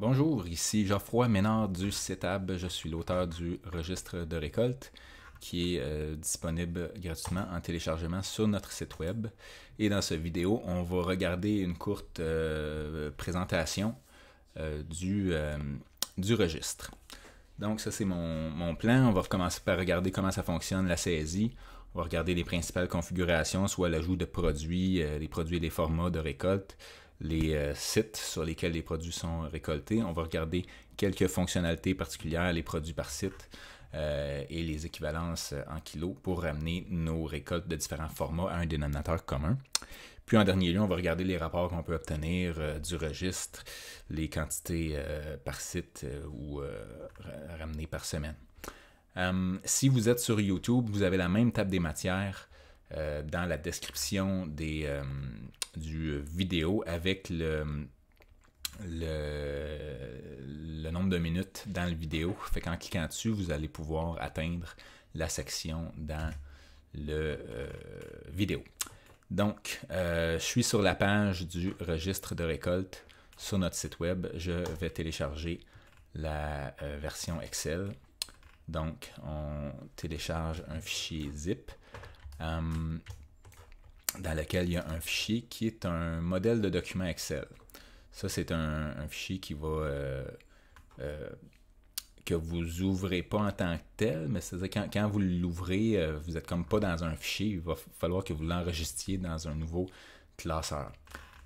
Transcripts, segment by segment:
Bonjour, ici Geoffroy Ménard du CETAB. Je suis l'auteur du registre de récolte qui est euh, disponible gratuitement en téléchargement sur notre site web. Et dans cette vidéo, on va regarder une courte euh, présentation euh, du, registre. Donc ça c'est mon, mon, plan. On va recommencer par regarder comment ça fonctionne, la saisie. On va regarder les principales configurations, soit l'ajout de produits, les produits et les formats de récolte, les euh, sites sur lesquels les produits sont récoltés. On va regarder quelques fonctionnalités particulières, les produits par site euh, et les équivalences en kilos pour ramener nos récoltes de différents formats à un dénominateur commun. Puis en dernier lieu, on va regarder les rapports qu'on peut obtenir euh, du registre, les quantités par site ou ramenées par semaine. si vous êtes sur YouTube, vous avez la même table des matières dans la description des, du vidéo avec le, le, nombre de minutes dans le vidéo. Fait qu'en cliquant dessus, vous allez pouvoir atteindre la section dans le euh, vidéo. Donc, euh, je suis sur la page du registre de récolte sur notre site web. Je vais télécharger la euh, version Excel. Donc, on télécharge un fichier zip. Hum, dans lequel il y a un fichier qui est un modèle de document Excel. Ça, c'est un, fichier qui va euh, euh, que vous ouvrez pas en tant que tel, mais c'est-à-dire quand, quand vous l'ouvrez, euh, vous n'êtes comme pas dans un fichier, il va falloir que vous l'enregistriez dans un nouveau classeur.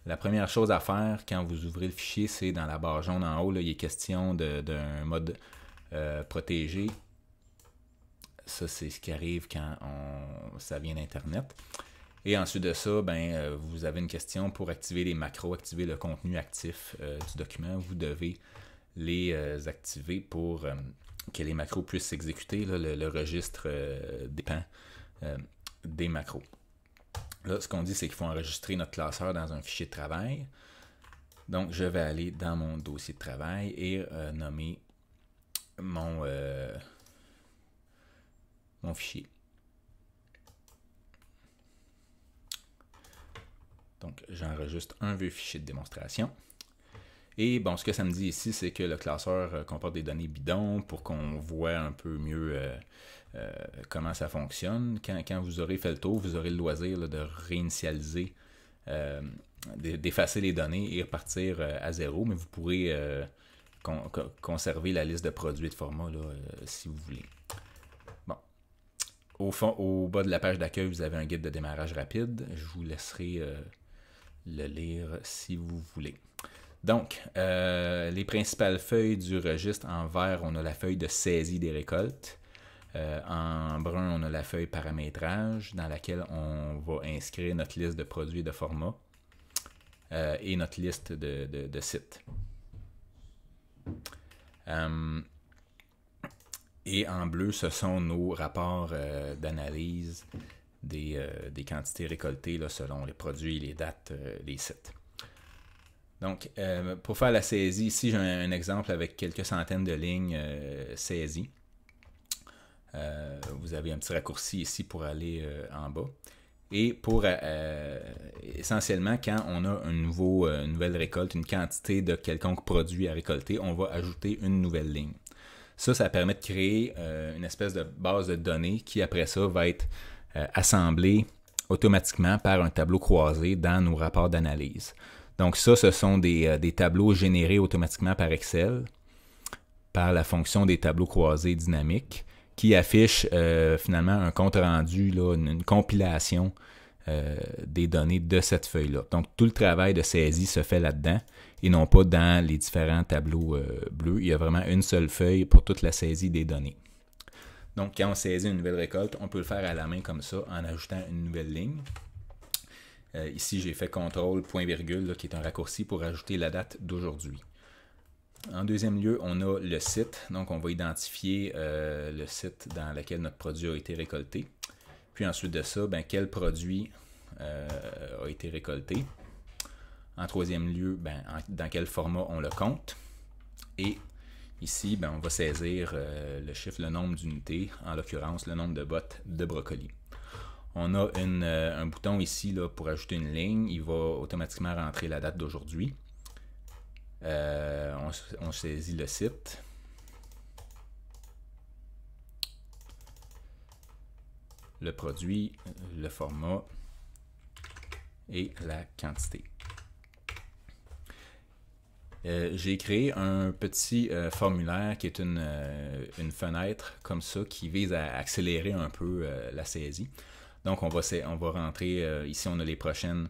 La première chose à faire quand vous ouvrez le fichier, c'est dans la barre jaune en haut, il est question d'un mode protégé. Ça, c'est ce qui arrive quand on, ça vient d'Internet. Et ensuite de ça, ben, euh, vous avez une question pour activer les macros, activer le contenu actif euh, du document. Vous devez les euh, activer pour que les macros puissent s'exécuter. Le, registre dépend des macros. Là, ce qu'on dit, c'est qu'il faut enregistrer notre classeur dans un fichier de travail. Donc, je vais aller dans mon dossier de travail et nommer mon, mon fichier. Donc, j'enregistre un vieux fichier de démonstration. Et bon, ce que ça me dit ici, c'est que le classeur euh, comporte des données bidons pour qu'on voit un peu mieux euh, euh, comment ça fonctionne. Quand, vous aurez fait le tour, vous aurez le loisir de réinitialiser, d'effacer les données et repartir à zéro, mais vous pourrez conserver la liste de produits de format si vous voulez. Au, fond, au bas de la page d'accueil, vous avez un guide de démarrage rapide. Je vous laisserai le lire si vous voulez. Donc, euh, les principales feuilles du registre, en vert, on a la feuille de saisie des récoltes. Euh, en brun, on a la feuille paramétrage dans laquelle on va inscrire notre liste de produits et de formats euh, et notre liste de, sites. Et en bleu, ce sont nos rapports d'analyse euh, des, quantités récoltées selon les produits, les dates, euh, les sites. Donc, euh, pour faire la saisie, ici j'ai un, exemple avec quelques centaines de lignes saisies. vous avez un petit raccourci ici pour aller en bas. Et pour essentiellement, quand on a nouveau, une nouvelle récolte, une quantité de quelconque produit à récolter, on va ajouter une nouvelle ligne. Ça, ça permet de créer une espèce de base de données qui, après ça, va être euh, assemblés automatiquement par un tableau croisé dans nos rapports d'analyse. Donc ça, ce sont des, euh, tableaux générés automatiquement par Excel, par la fonction des tableaux croisés dynamiques, qui affiche euh, finalement un compte rendu, une, compilation des données de cette feuille-là. Donc tout le travail de saisie se fait là-dedans et non pas dans les différents tableaux bleus. Il y a vraiment une seule feuille pour toute la saisie des données. Donc, quand on saisit une nouvelle récolte, on peut le faire à la main comme ça en ajoutant une nouvelle ligne. Euh, ici, j'ai fait CTRL point virgule, qui est un raccourci pour ajouter la date d'aujourd'hui. En deuxième lieu, on a le site. Donc, on va identifier euh, le site dans lequel notre produit a été récolté. Puis ensuite de ça, ben, quel produit euh, a été récolté. En troisième lieu, ben, dans quel format on le compte. Et Ici, ben, on va saisir euh, le chiffre, le nombre d'unités, en l'occurrence le nombre de bottes de brocoli. On a euh, un bouton ici pour ajouter une ligne. Il va automatiquement rentrer la date d'aujourd'hui. Euh, on, saisit le site. Le produit, le format et la quantité. Euh, j'ai créé un petit euh, formulaire qui est une, une, fenêtre comme ça qui vise à accélérer un peu la saisie. Donc on va, on va rentrer, ici on a les prochaines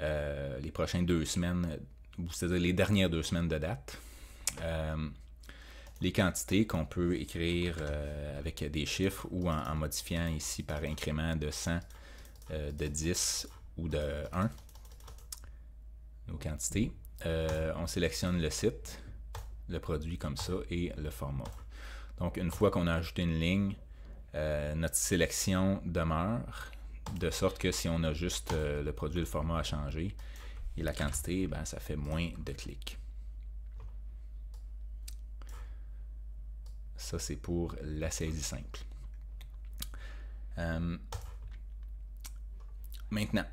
euh, les prochaines deux semaines, c'est-à-dire les dernières deux semaines de date. Euh, les quantités qu'on peut écrire euh, avec des chiffres ou en, modifiant ici par incrément de 100, de 10 ou de 1. Nos quantités. On sélectionne le site, le produit comme ça et le format. Donc une fois qu'on a ajouté une ligne, notre sélection demeure de sorte que si on a juste euh, le produit, le format à changer et la quantité, ben, ça fait moins de clics. Ça, c'est pour la saisie simple. Euh, maintenant,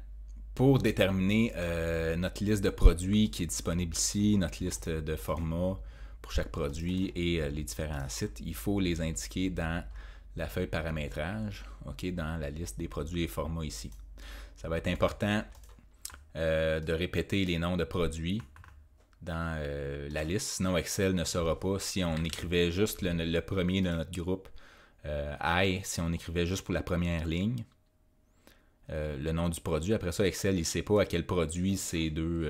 pour déterminer euh, notre liste de produits qui est disponible ici, notre liste de formats pour chaque produit et les différents sites, il faut les indiquer dans la feuille paramétrage dans la liste des produits et formats ici. Ça va être important euh, de répéter les noms de produits dans euh, la liste, sinon Excel ne saura pas si on écrivait juste le, premier de notre groupe euh, I, si on écrivait juste pour la première ligne. Le nom du produit. Après ça, Excel, il ne sait pas à quel produit ces deux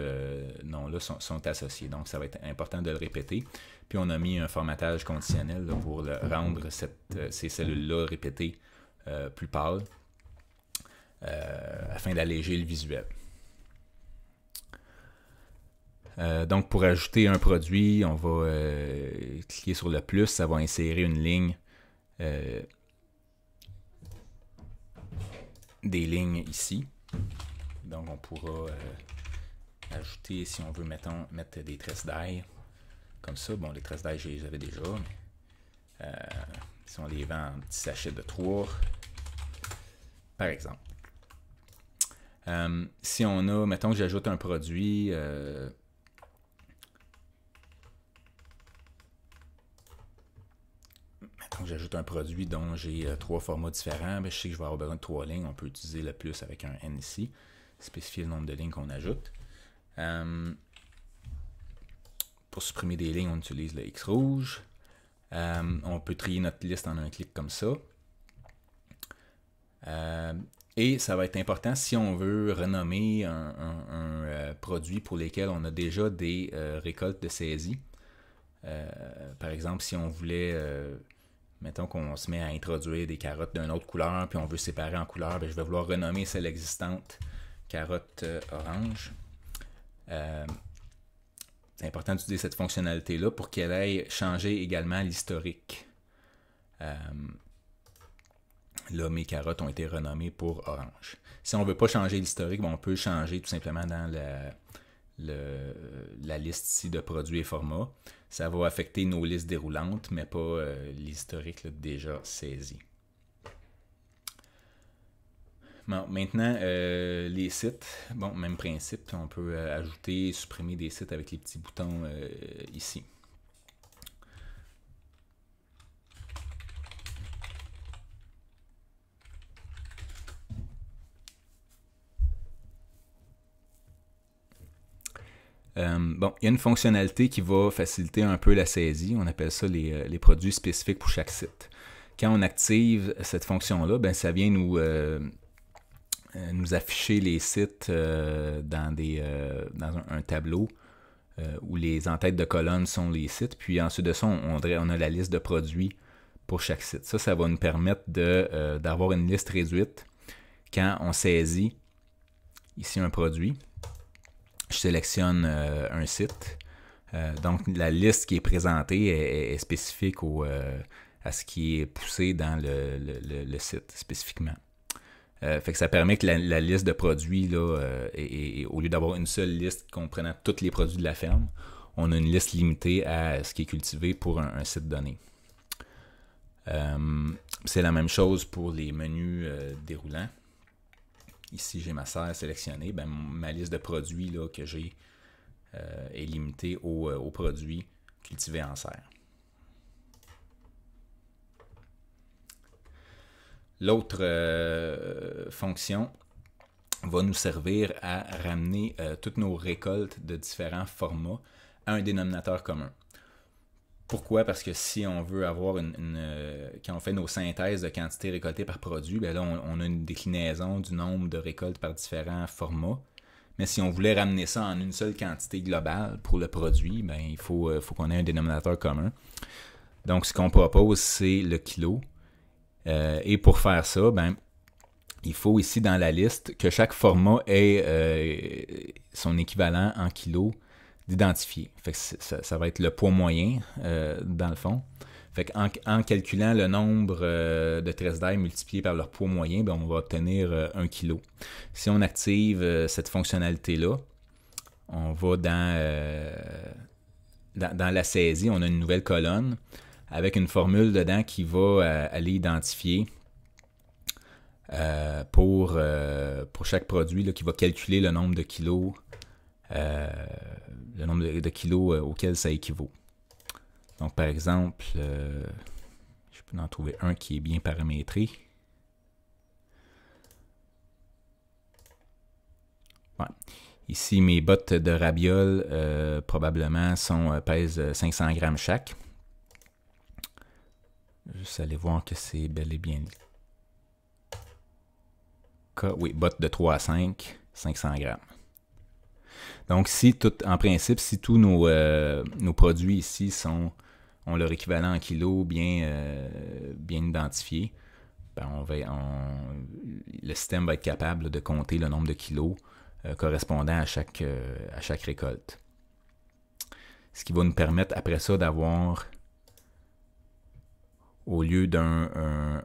noms-là sont, associés. Donc, ça va être important de le répéter. Puis on a mis un formatage conditionnel pour rendre euh, ces cellules-là répétées euh, plus pâles euh, afin d'alléger le visuel. donc pour ajouter un produit, on va cliquer sur le plus, ça va insérer une ligne des lignes ici. Donc on pourra ajouter, si on veut, mettons, mettre des tresses d'ail comme ça. Bon, les tresses d'ail, je les avais déjà. Euh, si on les vend en petits sachets de 3, par exemple. Euh, si on a, mettons que j'ajoute un produit, euh, que j'ajoute un produit dont j'ai trois formats différents, ben, je sais que je vais avoir besoin de trois lignes. On peut utiliser le plus avec un N ici, spécifier le nombre de lignes qu'on ajoute. Pour supprimer des lignes, on utilise le X rouge. Euh, on peut trier notre liste en un clic comme ça. Euh, et ça va être important si on veut renommer un, euh, produit pour lequel on a déjà des récoltes de saisie. par exemple, si on voulait, mettons qu'on se met à introduire des carottes d'une autre couleur, puis on veut séparer en couleurs, ben, je vais vouloir renommer celle existante carotte orange c'est important d'utiliser cette fonctionnalité-là pour qu'elle aille changer également l'historique. Euh, là, mes carottes ont été renommées pour orange. Si on ne veut pas changer l'historique, on peut changer tout simplement dans la, liste ici de produits et formats. Ça va affecter nos listes déroulantes, mais pas euh, l'historique déjà saisi maintenant, euh, les sites, bon, même principe, on peut euh, ajouter, supprimer des sites avec les petits boutons ici. Bon, il y a une fonctionnalité qui va faciliter un peu la saisie. On appelle ça les, les produits spécifiques pour chaque site. Quand on active cette fonction-là, ben, ça vient nous euh, afficher les sites euh, dans, euh, un, tableau où les en-têtes de colonne sont les sites. Puis ensuite de ça, on, on, a la liste de produits pour chaque site. Ça, ça va nous permettre d'avoir une liste réduite quand on saisit ici un produit. Je sélectionne un site. donc, la liste qui est présentée est, spécifique au, à ce qui est poussé dans le site spécifiquement. Euh, fait que ça permet que la, liste de produits, là, euh, au lieu d'avoir une seule liste comprenant tous les produits de la ferme, on a une liste limitée à ce qui est cultivé pour un, site donné. Euh, c'est la même chose pour les menus déroulants. Ici, j'ai ma serre sélectionnée. Ben, ma liste de produits là, que j'ai est limité aux, produits cultivés en serre. L'autre fonction va nous servir à ramener toutes nos récoltes de différents formats à un dénominateur commun. Pourquoi? Parce que si on veut avoir une, euh, quand on fait nos synthèses de quantité récoltée par produit, ben là, on, a une déclinaison du nombre de récoltes par différents formats. Mais si on voulait ramener ça en une seule quantité globale pour le produit, ben, il faut, euh, faut qu'on ait un dénominateur commun. Donc, ce qu'on propose, c'est le kilo. Euh, et pour faire ça, ben, il faut ici dans la liste que chaque format ait son équivalent en kilos d'identifier. ça, va être le poids moyen, euh, dans le fond. En, calculant le nombre euh, de tresses d'ail multiplié par leur poids moyen, ben, on va obtenir euh, un 1 kg. Si on active cette fonctionnalité-là, on va dans, la saisie, on a une nouvelle colonne avec une formule dedans qui va aller identifier pour, pour chaque produit, qui va calculer le nombre de kilos le nombre de, kilos euh, auquel ça équivaut. Donc, par exemple, euh, je peux en trouver un qui est bien paramétré. Ici, mes bottes de rabiole euh, probablement sont, pèsent 500 grammes chaque. Juste aller voir que c'est bel et bien Oui, bottes de 3 à 5, 500 grammes. Donc, si tout, en principe, si tous nos, euh, nos produits ici ont leur équivalent en kilos bien, euh, bien identifié, ben on va, le système va être capable de compter le nombre de kilos euh, correspondant à chaque, à chaque récolte. Ce qui va nous permettre après ça d'avoir, au lieu d'un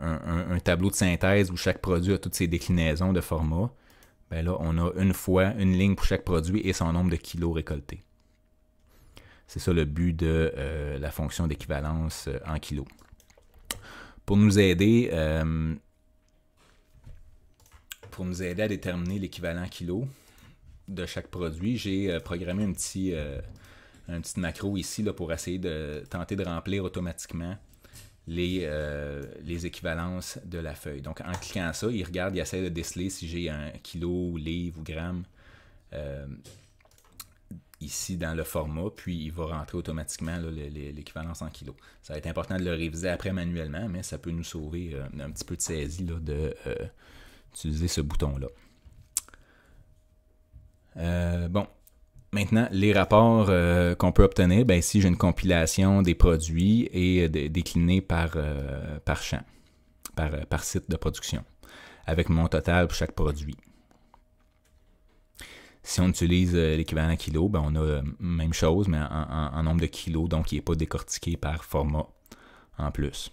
un, tableau de synthèse où chaque produit a toutes ses déclinaisons de format, ben là, on a une fois une ligne pour chaque produit et son nombre de kilos récoltés. C'est ça le but de euh, la fonction d'équivalence euh, en kilos. Pour nous aider, euh, pour nous aider à déterminer l'équivalent kilo de chaque produit, j'ai programmé un petit, macro ici pour essayer de tenter de remplir automatiquement les, euh, les équivalences de la feuille. Donc, en cliquant ça, il regarde, il essaie de déceler si j'ai un kilo, livre ou gramme euh, ici dans le format, puis il va rentrer automatiquement l'équivalence en kilos. Ça va être important de le réviser après manuellement, mais ça peut nous sauver euh, un petit peu de saisie là, de utiliser ce bouton-là. bon, Maintenant, les rapports euh, qu'on peut obtenir, ben ici j'ai une compilation des produits et euh, déclinés par, euh, par champ, par, par site de production, avec mon total pour chaque produit. Si on utilise l'équivalent kilo, ben on a même chose, mais en, nombre de kilos, donc il n'est pas décortiqué par format en plus.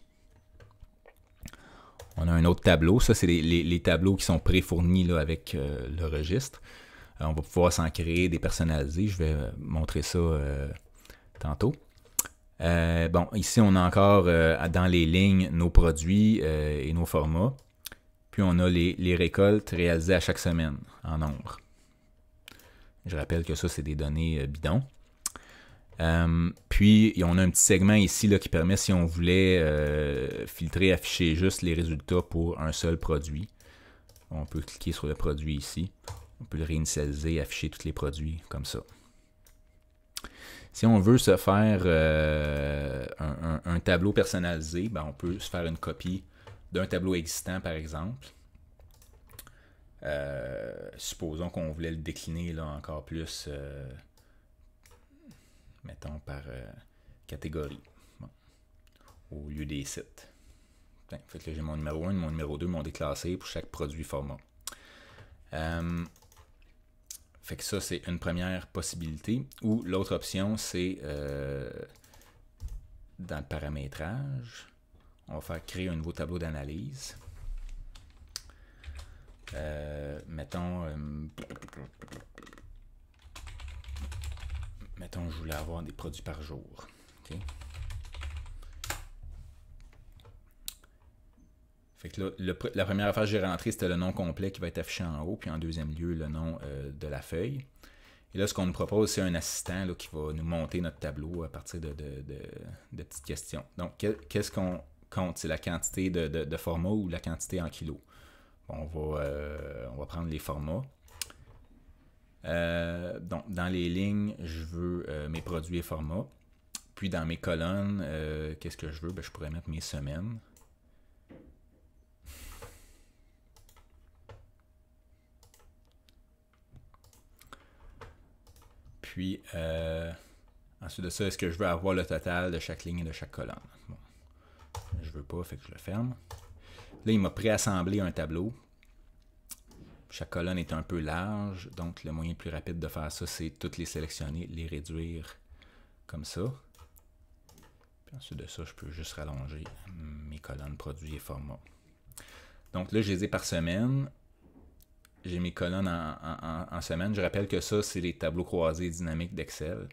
On a un autre tableau, ça c'est les, tableaux qui sont pré-fournis avec le registre. Euh, on va pouvoir s'en créer des personnalisés. Je vais euh, montrer ça euh, tantôt. bon, ici, on a encore dans les lignes nos produits et nos formats. Puis on a les, récoltes réalisées à chaque semaine en nombre. Je rappelle que ça, c'est des données bidons. puis, on a un petit segment ici qui permet, si on voulait filtrer, afficher juste les résultats pour un seul produit. On peut cliquer sur le produit ici. On peut le réinitialiser, afficher tous les produits comme ça. Si on veut se faire euh, un, tableau personnalisé, ben on peut se faire une copie d'un tableau existant, par exemple. Euh, supposons qu'on voulait le décliner là, encore plus, euh, mettons, par catégorie, au lieu des sites. fait que j'ai mon numéro 1 mon numéro 2, mon déclassé pour chaque produit format. Fait que ça, c'est une première possibilité. Ou l'autre option, c'est euh, dans le paramétrage, on va faire créer un nouveau tableau d'analyse. Euh, mettons, euh, mettons, je voulais avoir des produits par jour. Fait que la première affaire que j'ai rentrée, c'était le nom complet qui va être affiché en haut, puis en deuxième lieu, le nom euh, de la feuille. Et là, ce qu'on nous propose, c'est un assistant qui va nous monter notre tableau à partir de, petites questions. Donc, qu'est-ce qu'on compte? C'est la quantité de, format ou la quantité en kilos? on, va, euh, on va prendre les formats. Euh, donc, dans les lignes, je veux mes produits et formats. Puis, dans mes colonnes, qu'est-ce que je veux? Ben, je pourrais mettre mes semaines. Puis, euh, ensuite de ça, est-ce que je veux avoir le total de chaque ligne et de chaque colonne? Bon. Je veux pas, fait que je le ferme. Là, il m'a préassemblé un tableau. Chaque colonne est un peu large, donc le moyen le plus rapide de faire ça, c'est toutes les sélectionner, les réduire comme ça. Puis ensuite de ça, je peux juste rallonger mes colonnes produits et formats. Donc là, je les ai par semaine j'ai mes colonnes en, semaine. Je rappelle que ça, c'est les tableaux croisés dynamiques d'Excel.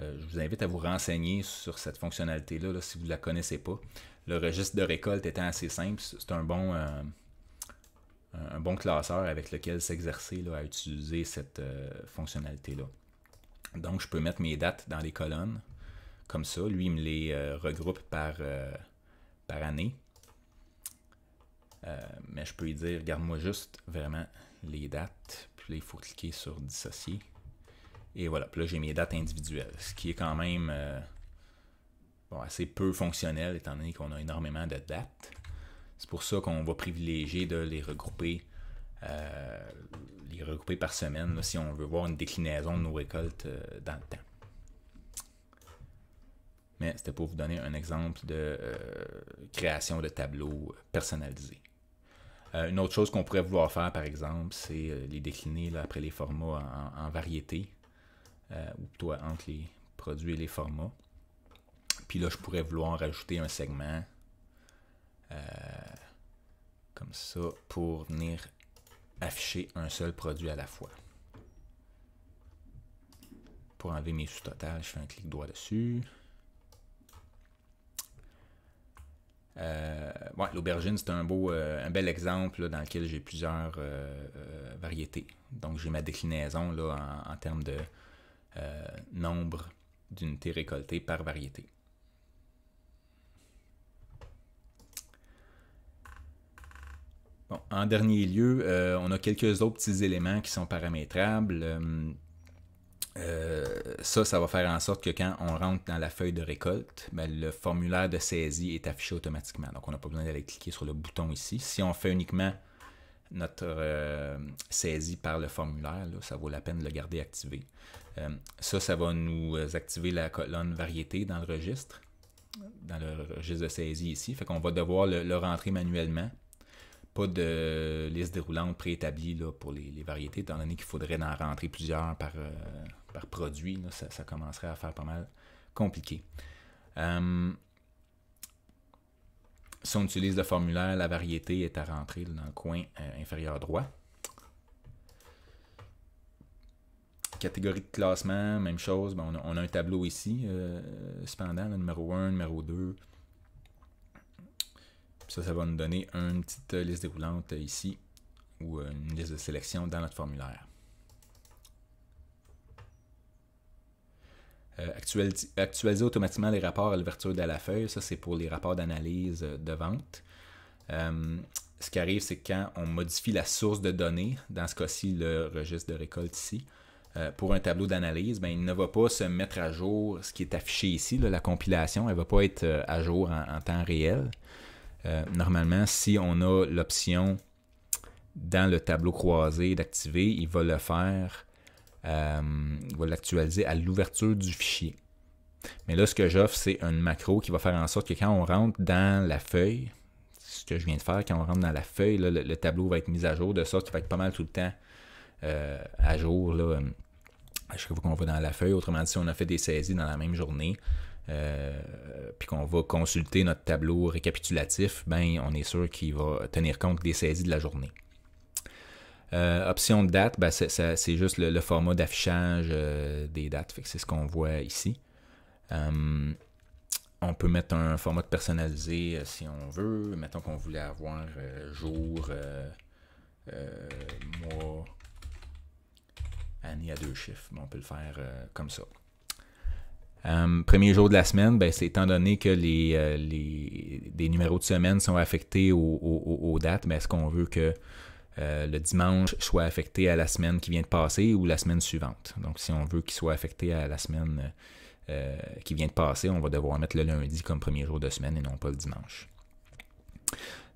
Euh, je vous invite à vous renseigner sur cette fonctionnalité-là si vous ne la connaissez pas. Le registre de récolte étant assez simple, c'est un bon, euh, un bon classeur avec lequel s'exercer à utiliser cette euh, fonctionnalité-là. Donc, je peux mettre mes dates dans les colonnes comme ça. Lui, il me les regroupe par, par année. mais je peux lui dire, garde-moi juste vraiment les dates. Puis là, il faut cliquer sur dissocier. Et voilà, puis là, j'ai mes dates individuelles, ce qui est quand même euh, assez peu fonctionnel étant donné qu'on a énormément de dates. C'est pour ça qu'on va privilégier de les regrouper, euh, les regrouper par semaine si on veut voir une déclinaison de nos récoltes euh, dans le temps. Mais c'était pour vous donner un exemple de création de tableaux personnalisés. Euh, une autre chose qu'on pourrait vouloir faire, par exemple, c'est euh, les décliner après les formats en, variété, euh, ou plutôt entre les produits et les formats. Puis là, je pourrais vouloir rajouter un segment comme ça pour venir afficher un seul produit à la fois. Pour enlever mes sous-totales, je fais un clic droit dessus. Euh, l'aubergine, c'est un beau, euh, un bel exemple dans lequel j'ai plusieurs euh, variétés. Donc, j'ai ma déclinaison là, en, termes de nombre d'unités récoltées par variété. en dernier lieu, on a quelques autres petits éléments qui sont paramétrables. Euh, ça, ça va faire en sorte que quand on rentre dans la feuille de récolte, ben, le formulaire de saisie est affiché automatiquement. Donc, on n'a pas besoin d'aller cliquer sur le bouton ici. Si on fait uniquement notre euh, saisie par le formulaire, ça vaut la peine de le garder activé. Euh, ça, ça va nous activer la colonne variété dans le registre, dans le registre de saisie ici. Fait qu'on va devoir le rentrer manuellement pas de liste déroulante préétablie pour les, variétés, étant donné qu'il faudrait en rentrer plusieurs par, par produit. ça, commencerait à faire pas mal compliqué. Euh, si on utilise le formulaire, la variété est à rentrer dans le coin euh, inférieur droit. Catégorie de classement, même chose. on, a, un tableau ici, cependant, le numéro 1, numéro 2, ça, ça va nous donner une petite liste déroulante ici ou euh, une liste de sélection dans notre formulaire. Euh, actualiser, automatiquement les rapports à l'ouverture de la feuille, ça c'est pour les rapports d'analyse de vente. Euh, ce qui arrive, c'est quand on modifie la source de données, dans ce cas-ci le registre de récolte ici, pour un tableau d'analyse, ben, il ne va pas se mettre à jour ce qui est affiché ici, la compilation, elle ne va pas être à jour en temps réel. Euh, normalement, si on a l'option dans le tableau croisé d'activer, il va le faire, euh, il va l'actualiser à l'ouverture du fichier. Mais là, ce que j'offre, c'est une macro qui va faire en sorte que quand on rentre dans la feuille, ce que je viens de faire, quand on rentre dans la feuille, le, tableau va être mis à jour de sorte qu'il va être pas mal tout le temps euh, à jour là, à chaque fois qu'on va dans la feuille. Autrement dit, si on a fait des saisies dans la même journée, euh, puis qu'on va consulter notre tableau récapitulatif, ben, on est sûr qu'il va tenir compte des saisies de la journée. Euh, option de date, ben, c'est juste le, format d'affichage euh, des dates. C'est ce qu'on voit ici. on peut mettre un format personnalisé si on veut. Mettons qu'on voulait avoir jour, mois, année à deux chiffres. on peut le faire comme ça. premier jour de la semaine, ben, c'est étant donné que les, numéros de semaine sont affectés aux, dates, ben, est-ce qu'on veut que le dimanche soit affecté à la semaine qui vient de passer ou la semaine suivante? Donc, si on veut qu'il soit affecté à la semaine euh, qui vient de passer, on va devoir mettre le lundi comme premier jour de semaine et non pas le dimanche.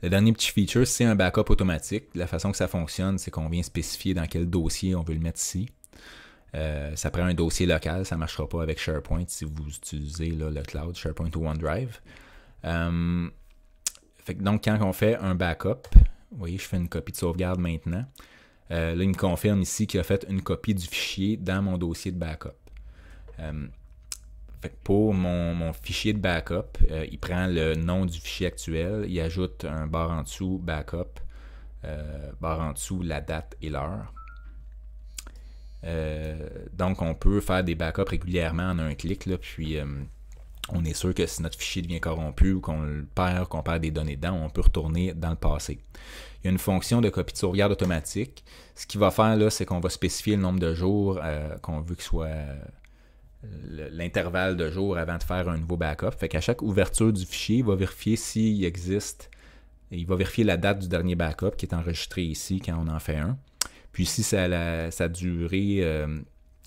Le dernier petit feature, c'est un backup automatique. La façon que ça fonctionne, c'est qu'on vient spécifier dans quel dossier on veut le mettre ici. Euh, ça prend un dossier local, ça ne marchera pas avec SharePoint si vous utilisez le cloud, SharePoint ou OneDrive. Euh, donc, quand on fait un backup, vous voyez, je fais une copie de sauvegarde maintenant. là, il me confirme ici qu'il a fait une copie du fichier dans mon dossier de backup pour mon, fichier de backup, euh, il prend le nom du fichier actuel, il ajoute un barre en dessous backup, euh, barre en dessous la date et l'heure. Euh, donc on peut faire des backups régulièrement en un clic, là, puis on est sûr que si notre fichier devient corrompu ou qu'on perd, qu'on perd des données dedans, on peut retourner dans le passé. Il y a une fonction de copie de sauvegarde automatique. Ce qu'il va faire là, c'est qu'on va spécifier le nombre de jours qu'on veut qu'il soit l'intervalle de jours avant de faire un nouveau backup. Fait qu'à chaque ouverture du fichier, il va vérifier s'il existe. Il va vérifier la date du dernier backup qui est enregistré ici quand on en fait un. Puis si ça a, sa durée, euh,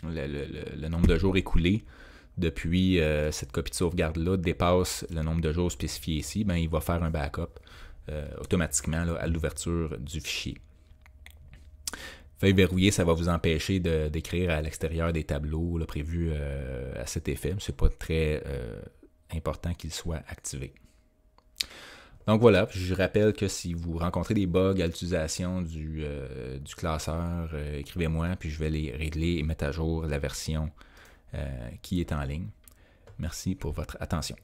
le, nombre de jours écoulés depuis euh, cette copie de sauvegarde-là dépasse le nombre de jours spécifié ici, ben, il va faire un backup euh, automatiquement à l'ouverture du fichier. Feuille verrouillée, ça va vous empêcher d'écrire à l'extérieur des tableaux prévus euh, à cet effet. Ce n'est pas très important qu'il soit activé. Donc voilà, je rappelle que si vous rencontrez des bugs à l'utilisation du, classeur, écrivez-moi, puis je vais les régler et mettre à jour la version qui est en ligne. Merci pour votre attention.